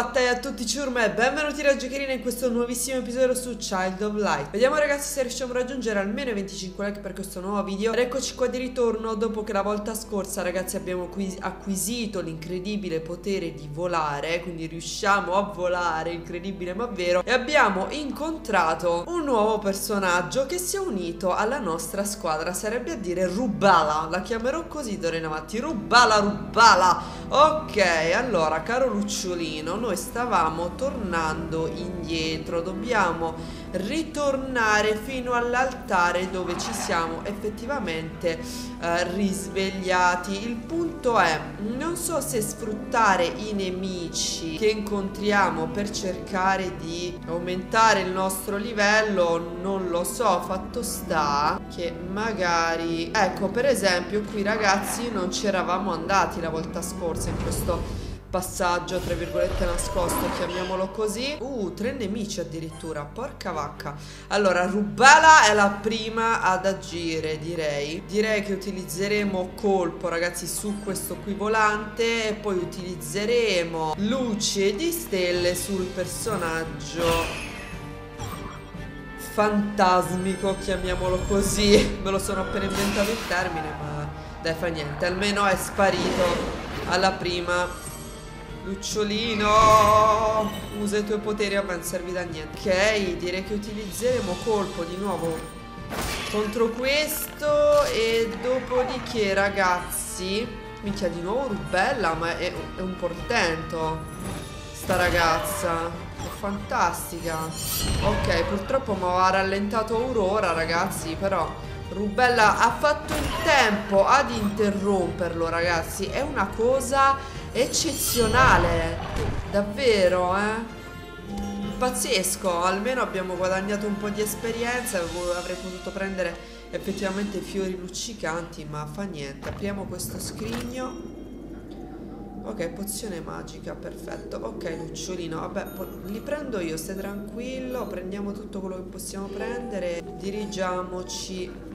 e a tutti ciurma e benvenuti da Giocherina in questo nuovissimo episodio su Child of Light. Vediamo ragazzi se riusciamo a raggiungere almeno 25 like per questo nuovo video. Ed eccoci qua di ritorno dopo che la volta scorsa ragazzi abbiamo acquisito l'incredibile potere di volare Quindi riusciamo a volare, incredibile ma vero E abbiamo incontrato un nuovo personaggio che si è unito alla nostra squadra Sarebbe a dire Rubala, la chiamerò così d'ora in avanti Rubala, Rubala. Ok, allora caro Lucciolino, noi stavamo tornando indietro, dobbiamo ritornare fino all'altare dove ci siamo effettivamente eh, risvegliati. Il punto è, non so se sfruttare i nemici che incontriamo per cercare di aumentare il nostro livello, non lo so, fatto sta che magari... Ecco, per esempio qui ragazzi non ci eravamo andati la volta scorsa in questo passaggio tra virgolette nascosto chiamiamolo così. Uh tre nemici addirittura porca vacca. Allora Rubala è la prima ad agire direi. Direi che utilizzeremo colpo ragazzi su questo qui volante e poi utilizzeremo luce di stelle sul personaggio fantasmico chiamiamolo così. Me lo sono appena inventato il termine ma dai fa niente. Almeno è sparito alla prima Lucciolino Usa i tuoi poteri a non servi da niente. Ok direi che utilizzeremo colpo di nuovo Contro questo E dopodiché ragazzi Minchia di nuovo rubella Ma è, è un portento Sta ragazza. È fantastica. Ok purtroppo mi aveva rallentato Aurora ragazzi Però Rubella ha fatto in tempo ad interromperlo ragazzi. È una cosa eccezionale Davvero eh? Pazzesco Almeno abbiamo guadagnato un po' di esperienza Avrei potuto prendere effettivamente fiori luccicanti Ma fa niente. Apriamo questo scrigno. Ok, pozione magica, perfetto. Ok, lucciolino, vabbè, li prendo io, stai tranquillo Prendiamo tutto quello che possiamo prendere. Dirigiamoci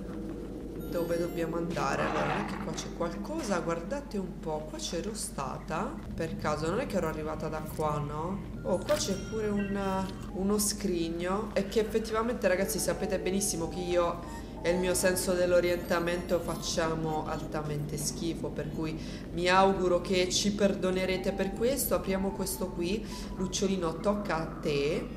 dove dobbiamo andare. Allora non è che qua c'è qualcosa guardate un po' qua c'ero stata per caso non è che ero arrivata da qua no? oh qua c'è pure un, uno scrigno e che effettivamente ragazzi sapete benissimo che io e il mio senso dell'orientamento facciamo altamente schifo per cui mi auguro che ci perdonerete per questo. Apriamo questo qui. Lucciolino tocca a te.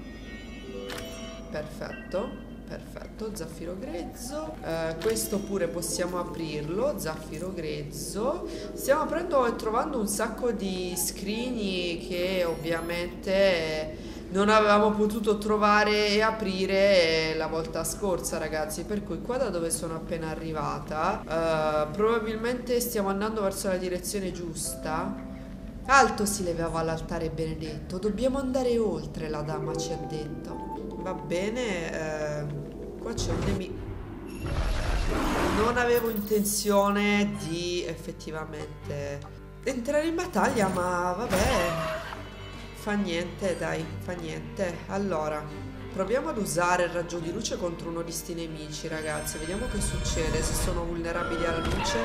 Perfetto perfetto, zaffiro grezzo. Eh, questo pure possiamo aprirlo, zaffiro grezzo. Stiamo aprendo e trovando un sacco di scrigni che ovviamente non avevamo potuto trovare e aprire la volta scorsa ragazzi per cui qua da dove sono appena arrivata uh, probabilmente stiamo andando verso la direzione giusta alto si levava l'altare benedetto dobbiamo andare oltre la dama ci ha detto Va bene, eh, qua c'è un nemico. Non avevo intenzione di effettivamente entrare in battaglia, ma vabbè. Fa niente, dai, fa niente. Allora, proviamo ad usare il raggio di luce contro uno di sti nemici, ragazzi. Vediamo che succede, se sono vulnerabili alla luce.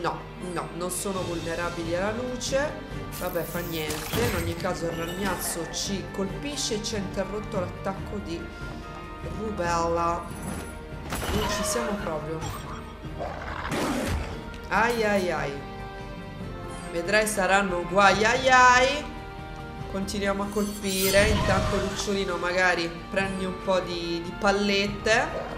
No, no, non sono vulnerabili alla luce. Vabbè, fa niente. In ogni caso il ragnazzo ci colpisce e ci ha interrotto l'attacco di Rubella. Non ci siamo proprio. Ai ai ai. Vedrai saranno guai ai ai. Continuiamo a colpire. Intanto Lucciolino magari prendi un po' di, di pallette.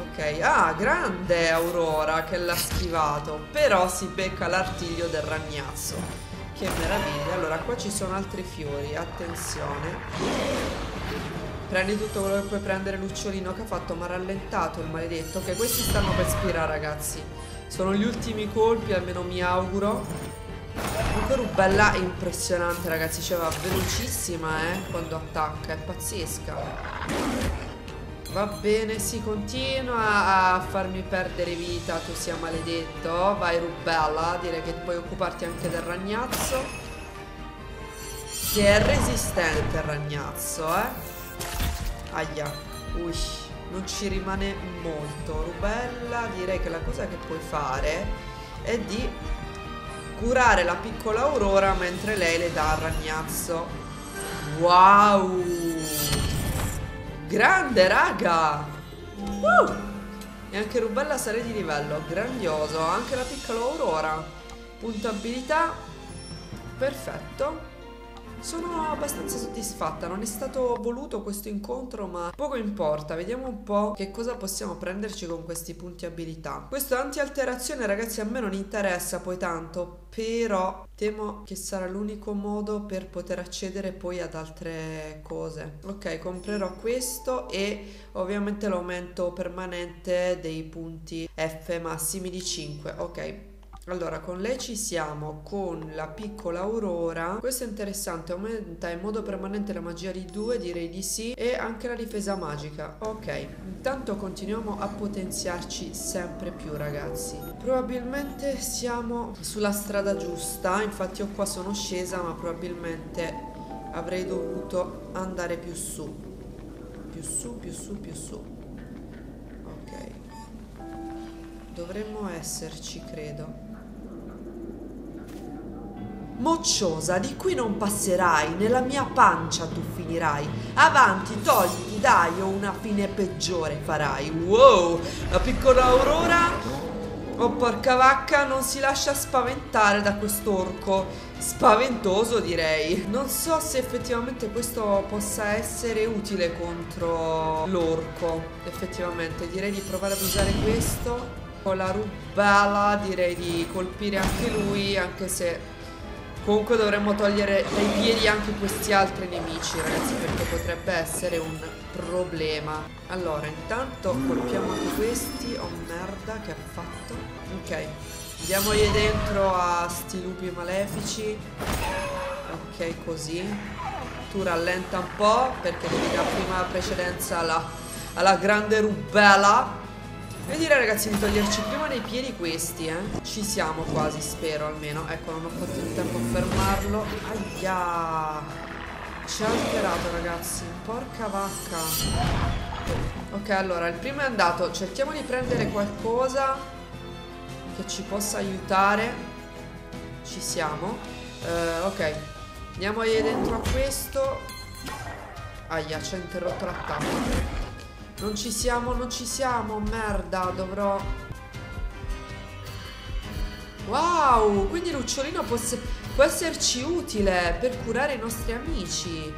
Ok, ah, grande Aurora che l'ha schivato. Però si becca l'artiglio del ragnazzo. Che meraviglia. Allora, qua ci sono altri fiori. Attenzione. Prendi tutto quello che puoi prendere Lucciolino che ha fatto, ma rallentato il maledetto. Ok, questi stanno per spirare, ragazzi. Sono gli ultimi colpi, almeno mi auguro. Comunque Rubella è impressionante, ragazzi. Cioè, va velocissima, eh, quando attacca. È pazzesca. Va bene, si continua a farmi perdere vita, tu sia maledetto. Vai Rubella, direi che puoi occuparti anche del ragnazzo. Che è resistente il ragnazzo, eh. Aia. Ui, non ci rimane molto. Rubella, direi che la cosa che puoi fare è di curare la piccola Aurora mentre lei le dà il ragnazzo. Wow! Grande, raga! Uh! E anche Rubella sale di livello, grandioso. Anche la piccola Aurora. Punto abilità. Perfetto. Sono abbastanza soddisfatta, non è stato voluto questo incontro ma poco importa, vediamo un po' che cosa possiamo prenderci con questi punti abilità. Questo anti-alterazione ragazzi a me non interessa poi tanto, però temo che sarà l'unico modo per poter accedere poi ad altre cose. Ok, comprerò questo e ovviamente l'aumento permanente dei punti F massimi di 5, ok. Allora, con lei ci siamo con la piccola Aurora. Questo è interessante, aumenta in modo permanente la magia di 2, direi di sì, e anche la difesa magica. Ok, intanto continuiamo a potenziarci sempre più, ragazzi. Probabilmente siamo sulla strada giusta, infatti io qua sono scesa, ma probabilmente avrei dovuto andare più su. Più su, più su, più su. Ok. Dovremmo esserci, credo. Mocciosa, di qui non passerai, nella mia pancia tu finirai. Avanti, togliti, dai, o una fine peggiore farai. Wow, la piccola Aurora... Oh porca vacca, non si lascia spaventare da quest'orco. Spaventoso direi. Non so se effettivamente questo possa essere utile contro l'orco. Effettivamente, direi di provare ad usare questo. Con la rubella direi di colpire anche lui, anche se Comunque dovremmo togliere dai piedi anche questi altri nemici, ragazzi, perché potrebbe essere un problema. Allora, intanto colpiamo anche questi. Oh merda, che ha fatto? Ok, andiamogli dentro a sti lupi malefici. Ok, così. Tu rallenta un po', perché devi dare prima precedenza alla, alla grande rubella. Io direi ragazzi di toglierci prima dei piedi questi, eh. Ci siamo quasi, spero almeno. Ecco, non ho fatto in tempo a fermarlo. Aia! Ci ha alterato ragazzi. Porca vacca. Ok, allora, il primo è andato. Cerchiamo di prendere qualcosa che ci possa aiutare. Ci siamo. Uh, ok. Andiamogli dentro a questo. Aia, ci ha interrotto l'attacco. Non ci siamo, non ci siamo, merda, dovrò... Wow, quindi l'ucciolino può, può esserci utile per curare i nostri amici.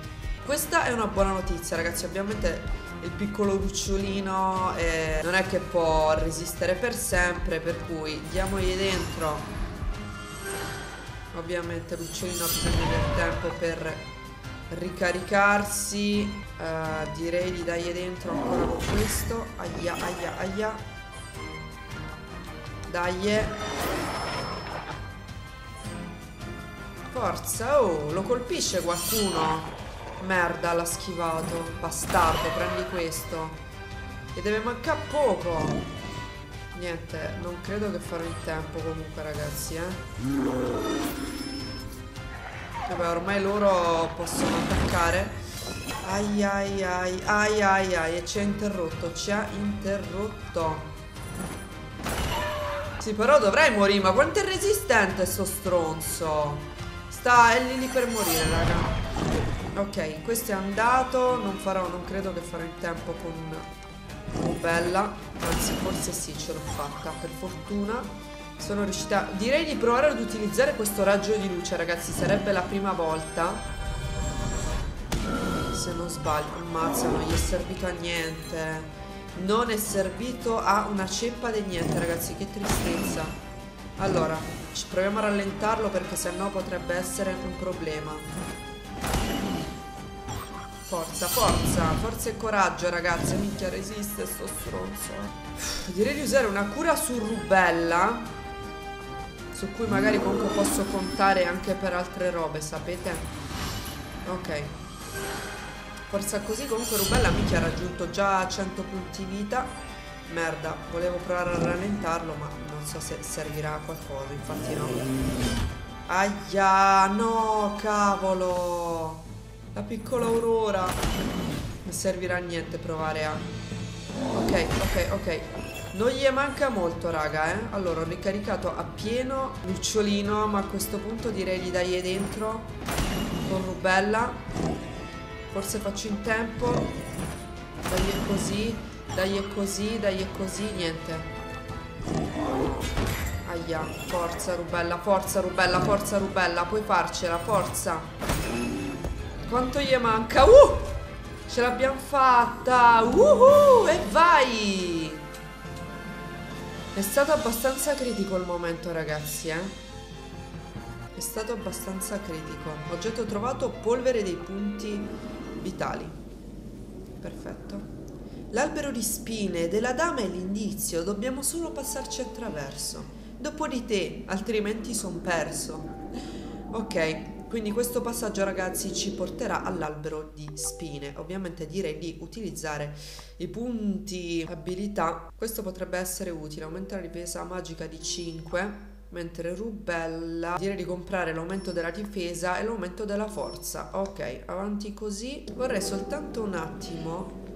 Questa è una buona notizia, ragazzi. Ovviamente il piccolo lucciolino eh, non è che può resistere per sempre, per cui diamogli dentro. Ovviamente l'ucciolino ha bisogno del tempo per ricaricarsi uh, direi di dargli dentro ancora con questo. Aia aia aia. Dai. Forza oh lo colpisce qualcuno? Merda l'ha schivato bastardo prendi questo. E deve mancare poco. Niente, non credo che farò in tempo comunque ragazzi, eh. Vabbè, ormai loro possono attaccare. Ai ai ai, ai ai ai, e ci ha interrotto, ci ha interrotto. Sì, però dovrei morire, ma quanto è resistente sto stronzo? Sta, è lì, lì per morire, raga. Ok, questo è andato, non farò, non credo che farò in tempo con Bella. Anzi, forse sì, ce l'ho fatta, per fortuna. Sono riuscita... Direi di provare ad utilizzare questo raggio di luce, ragazzi. Sarebbe la prima volta. Se non sbaglio. Ammazza, non gli è servito a niente. Non è servito a una ceppa di niente, ragazzi. Che tristezza. Allora, proviamo a rallentarlo perché sennò potrebbe essere un problema. Forza, forza, forza e coraggio ragazzi Minchia resiste sto stronzo Direi di usare una cura su rubella su cui magari comunque posso contare anche per altre robe, sapete? Ok. Forza così, comunque Rubella mica ha raggiunto già 100 punti vita. Merda, volevo provare a rallentarlo, ma non so se servirà a qualcosa, infatti no. Aia, no, cavolo. La piccola Aurora. Non servirà a niente provare a... Ok, ok, ok. Non gli manca molto, raga, eh. Allora, ho ricaricato a pieno Lucciolino, ma a questo punto direi di dargli dentro con Rubella. Forse faccio in tempo. Dai così, dai così, dai così, niente. Aia, forza Rubella, forza Rubella, forza Rubella, puoi farcela, forza. Quanto gli manca? Uh! Ce l'abbiamo fatta! Uhu! E vai! È stato abbastanza critico il momento, ragazzi, eh? È stato abbastanza critico. Oggetto trovato, polvere dei punti vitali. Perfetto. L'albero di spine della dama è l'indizio, dobbiamo solo passarci attraverso. Dopo di te, altrimenti son perso. Ok, quindi questo passaggio ragazzi ci porterà all'albero di spine. Ovviamente direi di utilizzare i punti abilità. Questo potrebbe essere utile, aumenta la difesa magica di 5 mentre rubella direi di comprare l'aumento della difesa e l'aumento della forza. Ok avanti così. Vorrei soltanto un attimo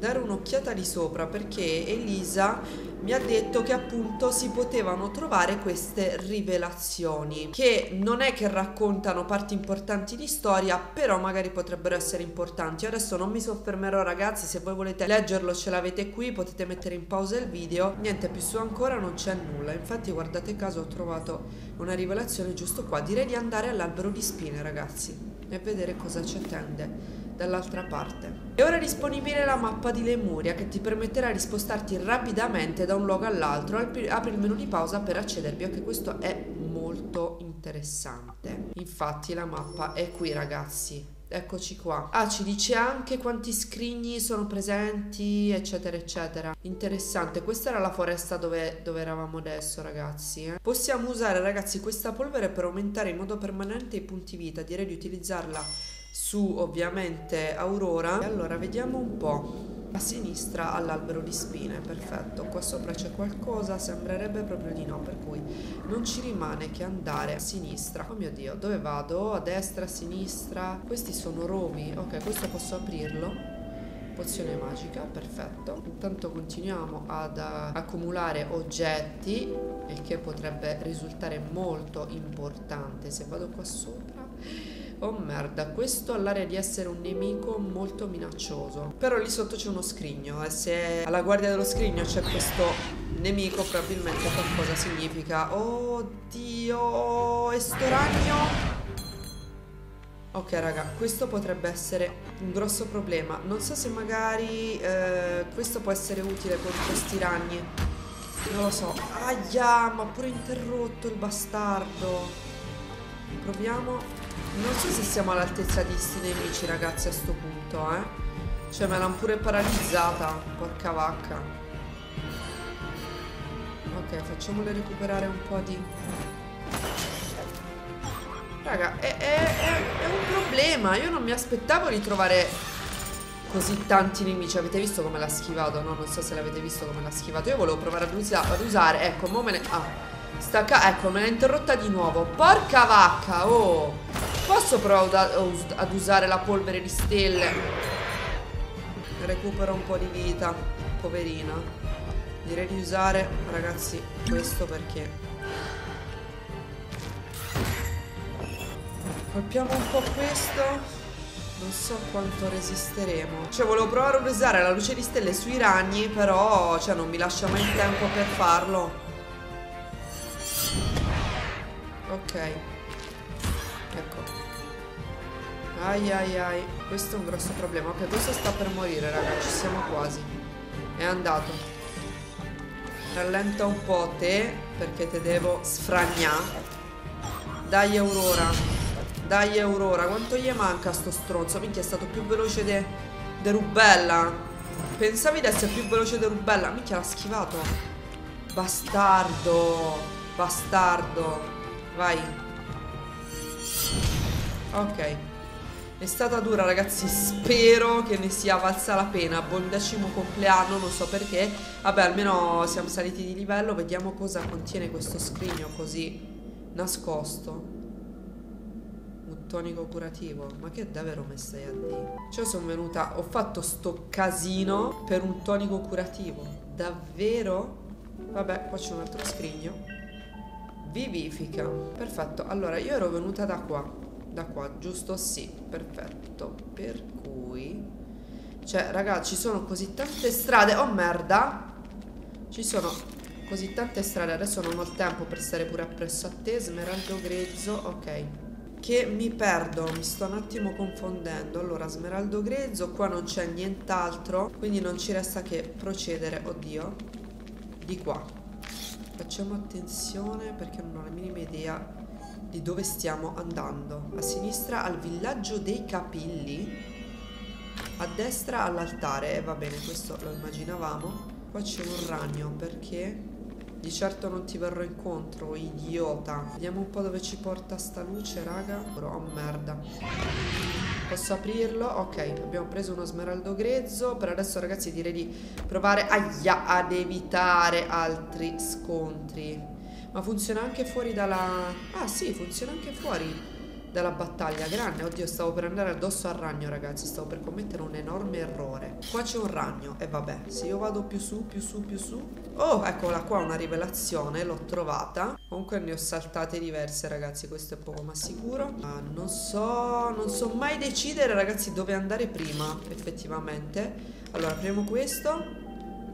dare un'occhiata di sopra perché Elisa mi ha detto che appunto si potevano trovare queste rivelazioni che non è che raccontano parti importanti di storia però magari potrebbero essere importanti. Adesso non mi soffermerò ragazzi se voi volete leggerlo ce l'avete qui potete mettere in pausa il video. Niente più su ancora non c'è nulla. Infatti guardate caso ho trovato una rivelazione giusto qua. Direi di andare all'albero di spine ragazzi e vedere cosa ci attende dall'altra parte. È ora disponibile la mappa di Lemuria che ti permetterà di spostarti rapidamente da un luogo all'altro. Apri il menu di pausa per accedervi, anche questo è molto interessante. Infatti la mappa è qui ragazzi. Eccoci qua. Ah, ci dice anche quanti scrigni sono presenti, eccetera, eccetera. Interessante. Questa era la foresta dove, dove eravamo adesso, ragazzi. Eh. Possiamo usare, ragazzi, questa polvere per aumentare in modo permanente i punti vita. Direi di utilizzarla su ovviamente Aurora. E allora vediamo un po' a sinistra all'albero di spine perfetto. Qua sopra c'è qualcosa sembrerebbe proprio di no per cui non ci rimane che andare a sinistra. Oh mio dio dove vado? A destra a sinistra? Questi sono rovi. Ok questo posso aprirlo. Pozione magica perfetto. Intanto continuiamo ad accumulare oggetti il che potrebbe risultare molto importante. Se vado qua sopra Oh merda, questo ha l'aria di essere un nemico molto minaccioso. Però lì sotto c'è uno scrigno e se alla guardia dello scrigno c'è questo nemico probabilmente qualcosa significa. Oddio, è sto ragno? Ok raga, questo potrebbe essere un grosso problema. Non so se magari eh, questo può essere utile con questi ragni. Non lo so. Aia, ma pure interrotto il bastardo. Proviamo non so se siamo all'altezza di sti nemici, ragazzi, a sto punto, eh. Cioè, me l'hanno pure paralizzata. Porca vacca. Ok, facciamole recuperare un po' di... Raga, è, è, è, è un problema. Io non mi aspettavo di trovare così tanti nemici. Avete visto come l'ha schivato? No, non so se l'avete visto come l'ha schivato. Io volevo provare ad, usa ad usare. Ecco, mo me ne... Ah, Stacca... Ecco, me l'ha interrotta di nuovo. Porca vacca, oh. Posso provare ad usare la polvere di stelle? Recupero un po' di vita. Poverina. Direi di usare, ragazzi, questo perché... Colpiamo un po' questo. Non so quanto resisteremo. Cioè, volevo provare ad usare la luce di stelle sui ragni, però, cioè, non mi lascia mai il tempo per farlo. Ok. Ai ai ai. Questo è un grosso problema. Ok, questo sta per morire, raga. Ci siamo quasi. È andato. Rallenta un po' te, perché te devo sfragnare. Dai Aurora. Dai Aurora. Quanto gli manca sto stronzo? Minchia, è stato più veloce de, de Rubella. Pensavi di essere più veloce de Rubella? Minchia, l'ha schivato. Bastardo. Bastardo. Vai. Ok. È stata dura ragazzi, spero che ne sia valsa la pena Buon decimo compleanno, non so perché Vabbè, almeno siamo saliti di livello Vediamo cosa contiene questo scrigno così nascosto Un tonico curativo Ma che davvero me stai a dire? Cioè sono venuta, ho fatto sto casino per un tonico curativo Davvero? Vabbè, qua c'è un altro scrigno. Vivifica. Perfetto. Allora, io ero venuta da qua. Da qua, giusto? Sì, perfetto. Per cui... Cioè, ragazzi, ci sono così tante strade. Oh, merda. Ci sono così tante strade. Adesso non ho il tempo per stare pure appresso a te. Smeraldo grezzo. Ok. Che mi perdo, mi sto un attimo confondendo. Allora, smeraldo grezzo, qua non c'è nient'altro. Quindi non ci resta che procedere. Oddio. Di qua. Facciamo attenzione perché non ho la minima idea di dove stiamo andando. A sinistra al villaggio dei capilli. A destra all'altare. E va bene questo lo immaginavamo. Qua c'è un ragno perché? Di certo non ti verrò incontro idiota. Vediamo un po' dove ci porta sta luce raga. Oh merda. Posso aprirlo? Ok abbiamo preso uno smeraldo grezzo. Per adesso ragazzi direi di provare aia, ad evitare altri scontri ma funziona anche fuori dalla ah sì funziona anche fuori dalla battaglia grande. Oddio stavo per andare addosso al ragno ragazzi. Stavo per commettere un enorme errore. Qua c'è un ragno e vabbè se io vado più su più su più su. Oh eccola qua una rivelazione l'ho trovata. Comunque ne ho saltate diverse ragazzi questo è poco ma sicuro. Ah, non so non so mai decidere ragazzi dove andare prima effettivamente. Allora apriamo questo.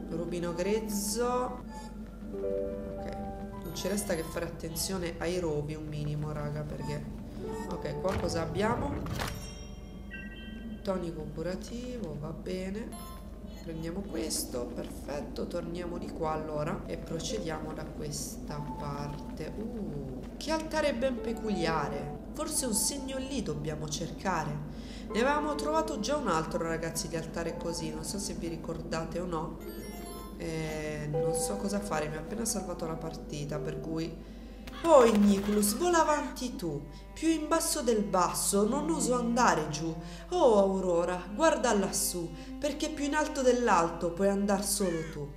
Rubino grezzo. Ok ci resta che fare attenzione ai rovi un minimo raga perché ok qua cosa abbiamo? Tonico curativo va bene. Prendiamo questo perfetto torniamo di qua allora e procediamo da questa parte. Uh, che altare ben peculiare. Forse un segno lì dobbiamo cercare. Ne avevamo trovato già un altro ragazzi di altare così non so se vi ricordate o no eh, non so cosa fare mi ha appena salvato la partita per cui poi Niculus, vola avanti tu, più in basso del basso, non oso andare giù. Oh Aurora, guarda lassù, perché più in alto dell'alto puoi andare solo tu.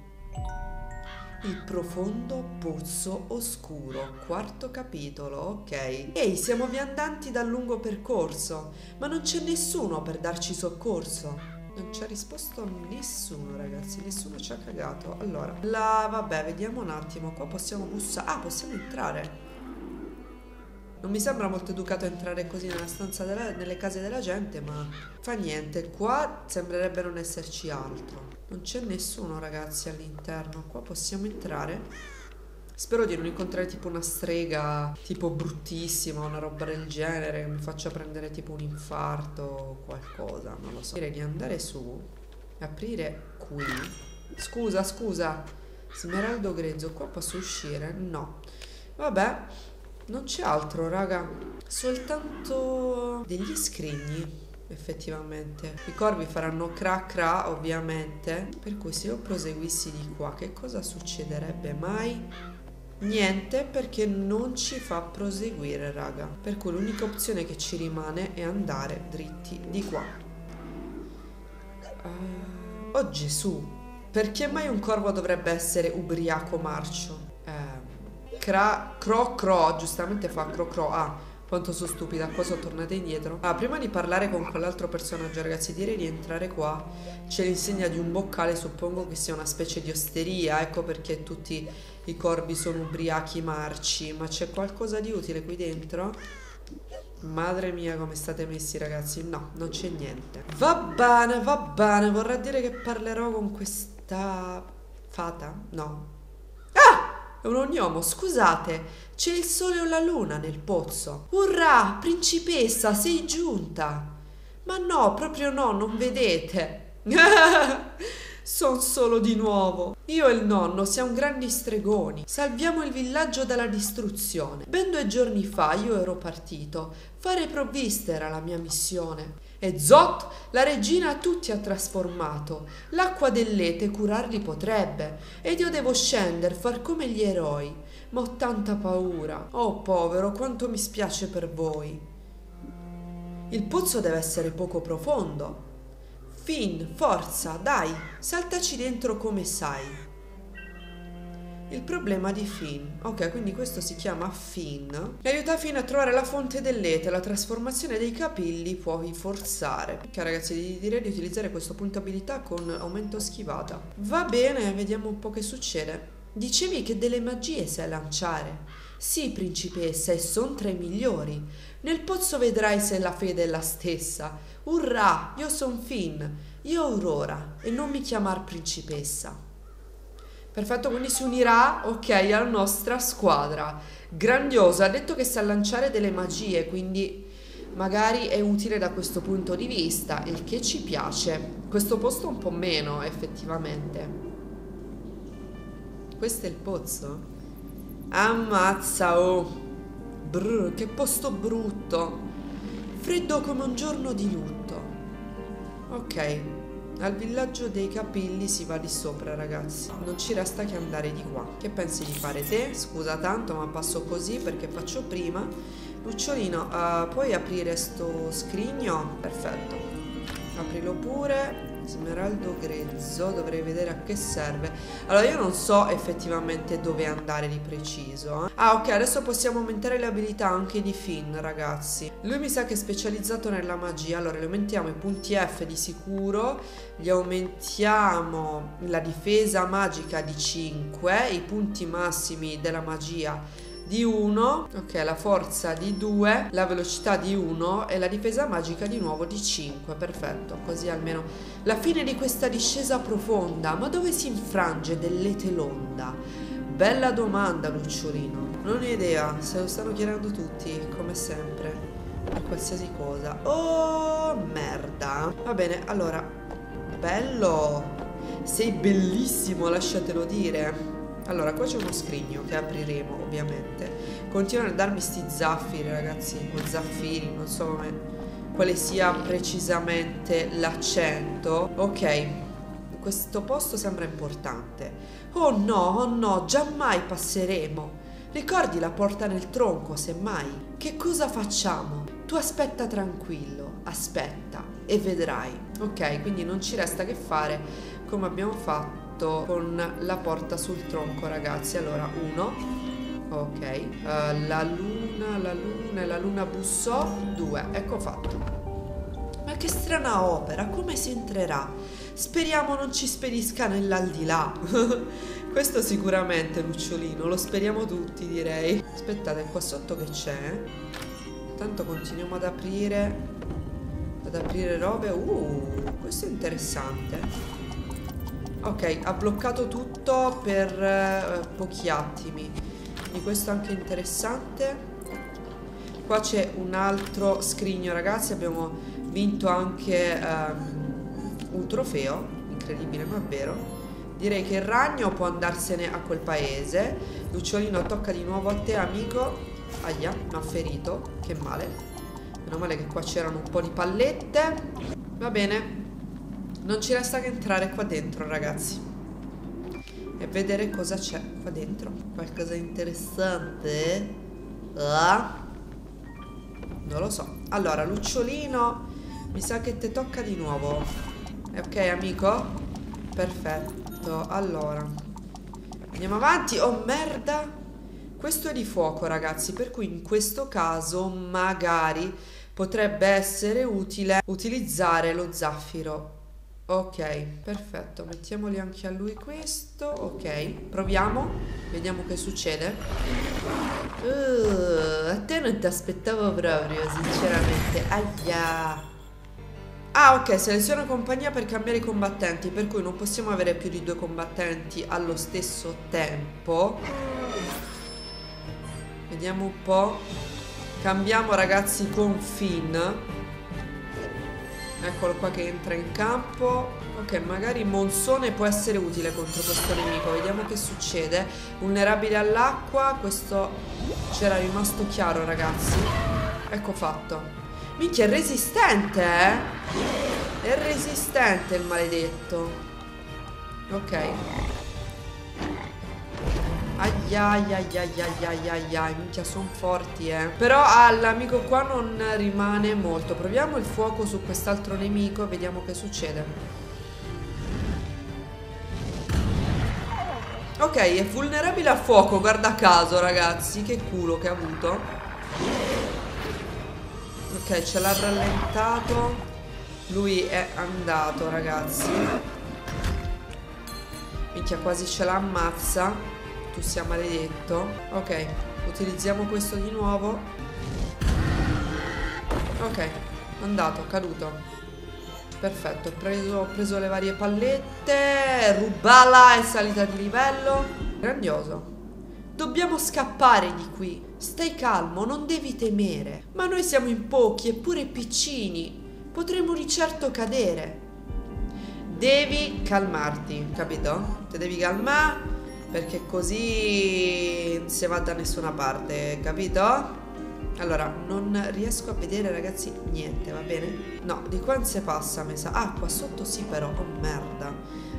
Il profondo pozzo oscuro, quarto capitolo, ok. Ehi, siamo viandanti dal lungo percorso, ma non c'è nessuno per darci soccorso. Non ci ha risposto nessuno, ragazzi. Nessuno ci ha cagato. Allora, la... vabbè, vediamo un attimo. Qua possiamo bussare. Ah, possiamo entrare. Non mi sembra molto educato entrare così nella stanza della... nelle case della gente, ma fa niente. Qua sembrerebbe non esserci altro. Non c'è nessuno, ragazzi, all'interno. Qua possiamo entrare. Spero di non incontrare tipo una strega tipo bruttissima, una roba del genere che mi faccia prendere tipo un infarto o qualcosa, non lo so. Direi di andare su e aprire qui. Scusa, scusa. Smeraldo grezzo, qua posso uscire? No. Vabbè, non c'è altro, raga. Soltanto degli scrigni effettivamente. I corvi faranno cra cra ovviamente, per cui se io proseguissi di qua che cosa succederebbe mai? Niente perché non ci fa proseguire raga. Per cui l'unica opzione che ci rimane è andare dritti di qua. Uh, Oh Gesù Perché mai un corvo dovrebbe essere ubriaco marcio? Uh, cra, cro cro Giustamente fa cro cro Ah quanto sono stupida, qua sono tornata indietro. Ah, prima di parlare con quell'altro personaggio, ragazzi, direi di entrare qua. C'è l'insegna di un boccale, suppongo che sia una specie di osteria, ecco perché tutti i corvi sono ubriachi marci. Ma c'è qualcosa di utile qui dentro? Madre mia come state messi ragazzi No, non c'è niente Va bene, va bene Vorrà dire che parlerò con questa fata? No un ognomo, scusate c'è il sole o la luna nel pozzo. Urrà, principessa, sei giunta. Ma no, proprio no, non vedete. Son solo di nuovo. Io e il nonno siamo grandi stregoni. Salviamo il villaggio dalla distruzione. Ben due giorni fa io ero partito. Fare provviste era la mia missione. E Zot, la regina, tutti ha trasformato. L'acqua dell'ete curarli potrebbe. Ed io devo scendere, far come gli eroi ma ho tanta paura. Oh povero, quanto mi spiace per voi. Il pozzo deve essere poco profondo. Finn, forza, dai, saltaci dentro come sai. Il problema di Finn. Ok, quindi questo si chiama Finn. E aiuta Finn a trovare la fonte dell'ete. La trasformazione dei capelli puoi forzare. Ok, ragazzi, direi di utilizzare questo punto abilità con aumento schivata. Va bene, vediamo un po' che succede. Dicevi che delle magie sai lanciare. Sì, principessa, e son tra i migliori. Nel pozzo vedrai se la fede è la stessa. Urrà, io son Finn, io Aurora, e non mi chiamar principessa. Perfetto, quindi si unirà, ok, alla nostra squadra. Grandioso, ha detto che sa lanciare delle magie, quindi magari è utile da questo punto di vista, il che ci piace. Questo posto un po' meno, effettivamente. Questo è il pozzo? Ammazza, oh! Brr, che posto brutto! Freddo come un giorno di lutto. Ok, al villaggio dei capilli si va di sopra, ragazzi. Non ci resta che andare di qua. Che pensi di fare te? Scusa tanto, ma passo così perché faccio prima. Lucciolino, uh, puoi aprire sto scrigno? Perfetto. Aprilo pure. Smeraldo grezzo, dovrei vedere a che serve. Allora, io non so effettivamente dove andare di preciso. Eh. Ah, ok, adesso possiamo aumentare le abilità anche di Finn, ragazzi. Lui mi sa che è specializzato nella magia. Allora, gli aumentiamo i punti F di sicuro, gli aumentiamo la difesa magica di 5, i punti massimi della magia di 1, ok, la forza di 2, la velocità di 1 e la difesa magica di nuovo di 5, perfetto, così almeno la fine di questa discesa profonda, ma dove si infrange dell'ete l'onda? Bella domanda, Lucciolino. Non ho idea, se lo stanno chiedendo tutti, come sempre, per qualsiasi cosa. Oh, merda. Va bene, allora, bello. Sei bellissimo, lasciatelo dire. Allora, qua c'è uno scrigno che apriremo, ovviamente. Continuano a darmi sti zaffiri, ragazzi, o zaffiri, non so come, quale sia precisamente l'accento. Ok, questo posto sembra importante. Oh no, oh no, giammai passeremo. Ricordi la porta nel tronco, semmai. Che cosa facciamo? Tu aspetta tranquillo, aspetta e vedrai. Ok, quindi non ci resta che fare come abbiamo fatto fatto con la porta sul tronco ragazzi. Allora uno ok uh, la luna la luna la luna bussò due ecco fatto. Ma che strana opera come si entrerà? Speriamo non ci spedisca nell'aldilà. Questo sicuramente lucciolino lo speriamo tutti direi. Aspettate qua sotto che c'è? Tanto continuiamo ad aprire ad aprire robe. Uh questo è interessante Ok, ha bloccato tutto per eh, pochi attimi. Quindi questo è anche interessante. Qua c'è un altro scrigno, ragazzi. Abbiamo vinto anche um, un trofeo. Incredibile, ma vero. Direi che il ragno può andarsene a quel paese. Lucciolino tocca di nuovo a te, amico. Aia, mi ha ferito. Che male. Meno male che qua c'erano un po' di pallette. Va bene, non ci resta che entrare qua dentro, ragazzi. E vedere cosa c'è qua dentro. Qualcosa di interessante? Ah? Non lo so. Allora, lucciolino, mi sa che ti tocca di nuovo. Ok, amico? Perfetto. Allora. Andiamo avanti. Oh, merda. Questo è di fuoco, ragazzi, per cui in questo caso magari potrebbe essere utile utilizzare lo zaffiro Ok, perfetto, mettiamoli anche a lui questo, ok, proviamo, vediamo che succede. Uh, a te non ti aspettavo proprio, sinceramente, aia. Ah, ok, seleziona compagnia per cambiare i combattenti, per cui non possiamo avere più di due combattenti allo stesso tempo. Vediamo un po'. Cambiamo ragazzi con Finn. Eccolo qua che entra in campo. Ok, magari Monsone può essere utile contro questo nemico. Vediamo che succede. Vulnerabile all'acqua. Questo c'era rimasto chiaro, ragazzi. Ecco fatto. Minchia, è resistente, eh? È resistente il maledetto. Ok. Aiai ai ai ai ai ai minchia sono forti eh. Però all'amico qua non rimane molto. Proviamo il fuoco su quest'altro nemico e vediamo che succede. Ok è vulnerabile a fuoco guarda caso ragazzi Che culo che ha avuto. Ok ce l'ha rallentato. Lui è andato ragazzi. Minchia quasi ce l'ammazza tu sia maledetto. Ok, utilizziamo questo di nuovo. Ok, andato, caduto. Perfetto, ho preso, ho preso le varie pallette. Rubala è salita di livello. Grandioso. Dobbiamo scappare di qui. Stai calmo, non devi temere. Ma noi siamo in pochi, eppure piccini. Potremmo di certo cadere. Devi calmarti, capito? Ti devi calmare perché così non si va da nessuna parte, capito? Allora, non riesco a vedere ragazzi niente, va bene? No, di qua non si passa, mi sa. Ah, qua sotto sì però, oh merda.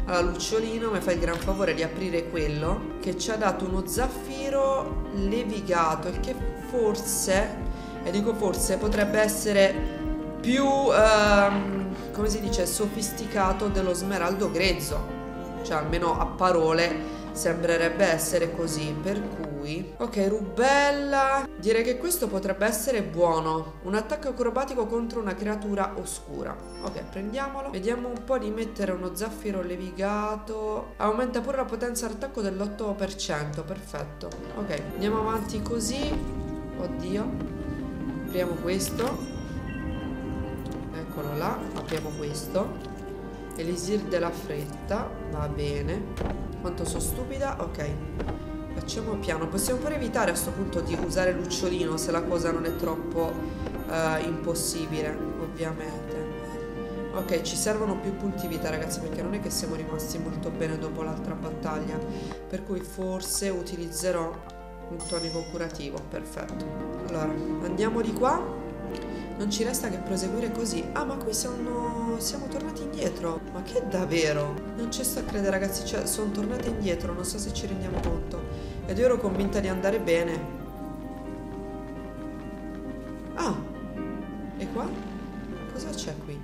Allora, Lucciolino mi fa il gran favore di aprire quello che ci ha dato uno zaffiro levigato, il che forse, e dico forse, potrebbe essere più, um, come si dice, sofisticato dello smeraldo grezzo. Cioè, almeno a parole sembrerebbe essere così, per cui... Ok, rubella... Direi che questo potrebbe essere buono. Un attacco acrobatico contro una creatura oscura. Ok, prendiamolo. Vediamo un po' di mettere uno zaffiro levigato. Aumenta pure la potenza d'attacco dell'8%, perfetto. Ok, andiamo avanti così. Oddio. Apriamo questo. Eccolo là, apriamo questo. Elisir della fretta, va bene. Quanto sono stupida? Ok. Facciamo piano. Possiamo pure evitare a questo punto di usare l'ucciolino se la cosa non è troppo uh, impossibile, ovviamente. Ok, ci servono più punti vita ragazzi perché non è che siamo rimasti molto bene dopo l'altra battaglia. Per cui forse utilizzerò un tonico curativo. Perfetto. Allora, andiamo di qua. Non ci resta che proseguire così. Ah, ma qui sono... siamo tornati indietro. Ma che davvero? Non ci sto a credere, ragazzi. Cioè, sono tornati indietro. Non so se ci rendiamo conto. Ed io ero convinta di andare bene. Ah. E qua? Cosa c'è qui?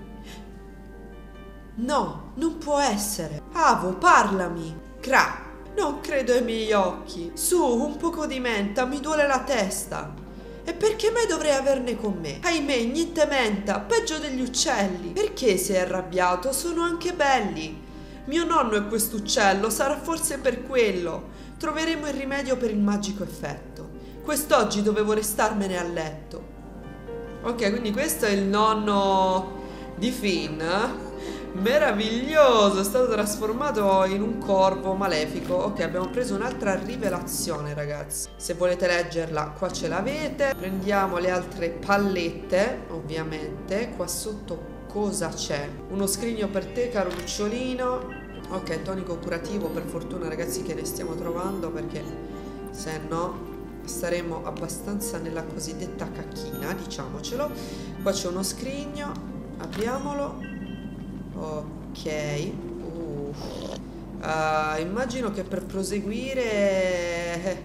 No, non può essere. Avo, parlami. Cra. Non credo ai miei occhi. Su, un poco di menta, mi duole la testa. E perché mai dovrei averne con me? Ahimè, niente menta, peggio degli uccelli. Perché sei arrabbiato? Sono anche belli. Mio nonno è quest'uccello, sarà forse per quello. Troveremo il rimedio per il magico effetto. Quest'oggi dovevo restarmene a letto. Ok, quindi questo è il nonno di Finn. Meraviglioso, è stato trasformato in un corvo malefico. Ok, abbiamo preso un'altra rivelazione, ragazzi. Se volete leggerla, qua ce l'avete. Prendiamo le altre pallette, ovviamente. Qua sotto cosa c'è? Uno scrigno per te, caro lucciolino. Ok, tonico curativo, per fortuna, ragazzi, che ne stiamo trovando, perché se no staremo abbastanza nella cosiddetta cacchina, diciamocelo. Qua c'è uno scrigno, apriamolo Ok. Uh. Uh, immagino che per proseguire eh,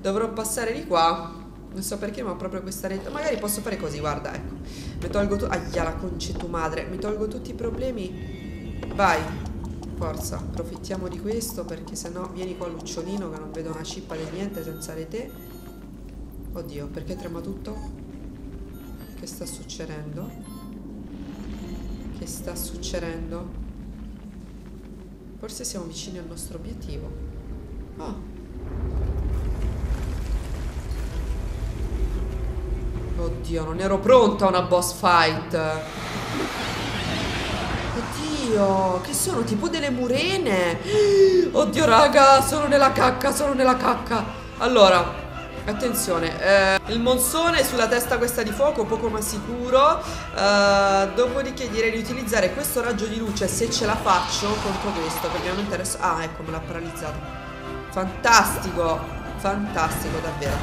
dovrò passare di qua. Non so perché, ma proprio questa retta. Magari posso fare così, guarda, ecco. Mi tolgo tu... Aia, la concetto madre. Mi tolgo tutti i problemi. Vai. Forza, approfittiamo di questo perché sennò vieni qua lucciolino che non vedo una cippa di niente senza rete. Oddio, perché trema tutto? Che sta succedendo? Che sta succedendo? Forse siamo vicini al nostro obiettivo. Oh. Oddio, non ero pronta a una boss fight. Oddio, che sono tipo delle murene. Oddio, raga, sono nella cacca, sono nella cacca. Allora, Attenzione, eh, il monsone sulla testa questa di fuoco, poco ma sicuro. Eh, dopodiché direi di utilizzare questo raggio di luce se ce la faccio contro questo. Che ovviamente adesso... Ah, ecco, me l'ha paralizzato. Fantastico, fantastico, davvero.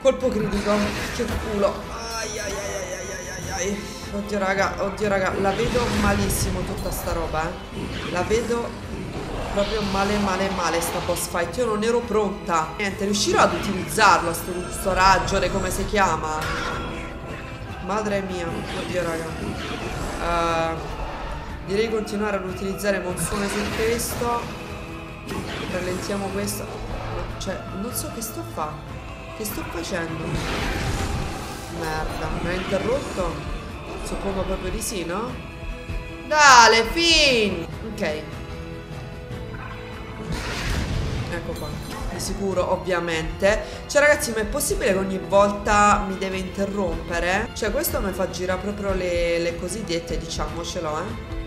Colpo critico. Che culo. Ai ai ai ai ai ai. Oddio raga, oddio raga, la vedo malissimo tutta sta roba, eh. La vedo proprio male male male sta boss fight. Io non ero pronta. Niente, riuscirò ad utilizzarlo sto, sto ragione come si chiama? Madre mia Oddio raga. Uh, Direi continuare ad utilizzare monsone su questo. Rallentiamo questo. Cioè, non so che sto a fare Che sto facendo. Merda, mi ha interrotto? Suppongo proprio di sì, no? Dale, fin! Ok Ecco qua, di sicuro, ovviamente. Cioè, ragazzi, ma è possibile che ogni volta mi deve interrompere? Cioè, questo mi fa girare proprio le, le cosiddette, diciamocelo, eh.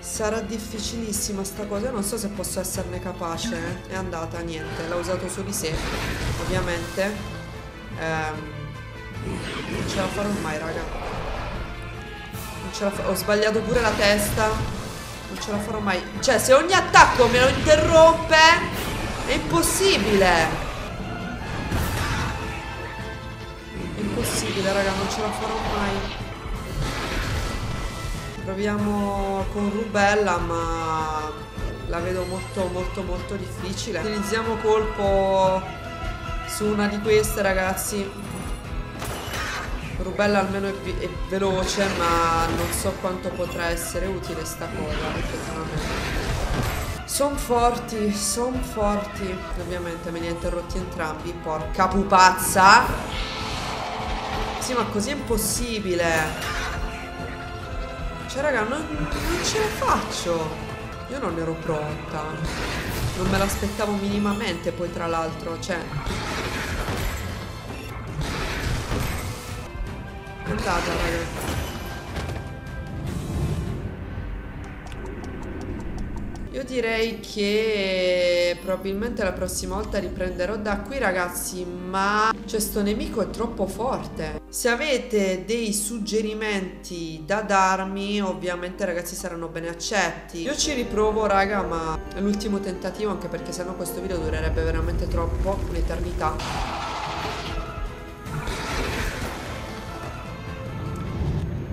Sarà difficilissima sta cosa, Io non so se posso esserne capace. Eh. È andata, niente, l'ha usato su di sé, ovviamente. Ehm, non ce la farò mai, raga. Non ce la farò. Ho sbagliato pure la testa. Non ce la farò mai. Cioè, se ogni attacco me lo interrompe, è impossibile. È impossibile, raga, non ce la farò mai. Proviamo con Rubella, ma la vedo molto, molto, molto difficile. Utilizziamo colpo su una di queste, ragazzi. Rubella almeno è, è, veloce, ma non so quanto potrà essere utile sta cosa, effettivamente. Sono forti, sono forti. Ovviamente me li ha interrotti entrambi. Porca pupazza. Sì, ma così è impossibile. Cioè, raga, non, non ce la faccio. Io non ero pronta. Non me l'aspettavo minimamente, poi tra l'altro, cioè... puntata, ragazzi. Io direi che probabilmente la prossima volta riprenderò da qui ragazzi ma cioè sto nemico è troppo forte. Se avete dei suggerimenti da darmi ovviamente ragazzi saranno bene accetti. Io ci riprovo raga ma è l'ultimo tentativo anche perché sennò questo video durerebbe veramente troppo un'eternità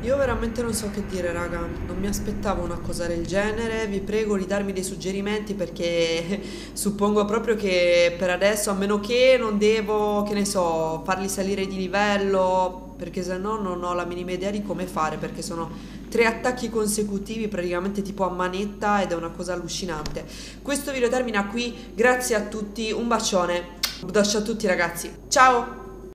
Io veramente non so che dire raga, non mi aspettavo una cosa del genere, vi prego di darmi dei suggerimenti perché suppongo proprio che per adesso, a meno che non devo, che ne so, farli salire di livello, perché se no non ho la minima idea di come fare, perché sono tre attacchi consecutivi praticamente tipo a manetta ed è una cosa allucinante. Questo video termina qui, grazie a tutti, un bacione, un a tutti ragazzi, ciao!